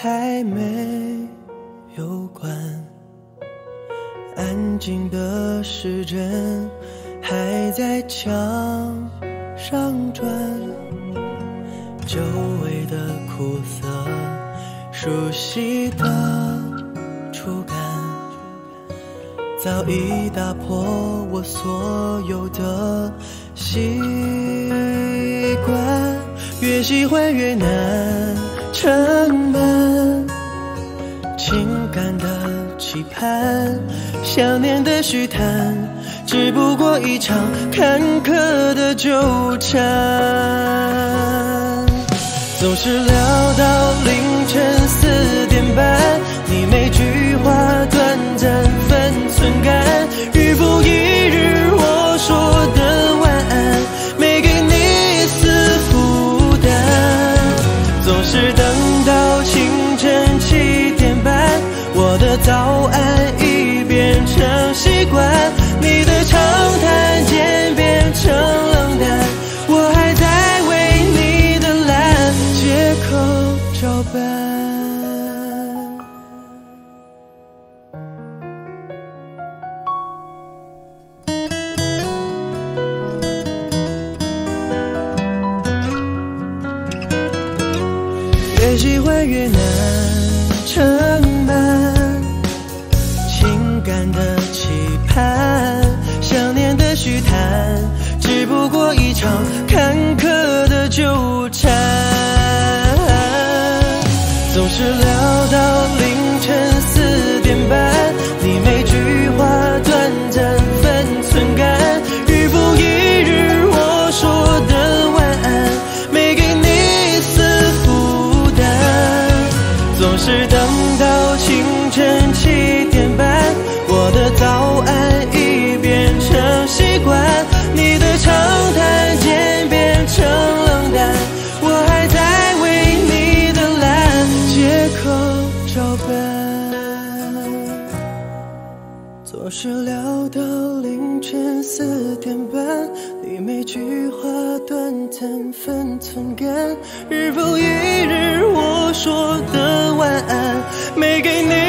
还没有关，安静的时针还在墙上转，久违的苦涩，熟悉的触感，早已打破我所有的习惯。越喜欢越难成本情感的期盼，想念的虚谈，只不过一场坎坷的纠缠。总是聊到口照办。越喜欢越难承担情感的期盼，想念的虚谈，只不过一场等到清晨七点半，我的早安已变成习惯，你的长谈渐变成冷淡，我还在为你的懒借口照办。总是聊到凌晨四点半，你每句话短暂分寸感，日复一日说的晚安，没给你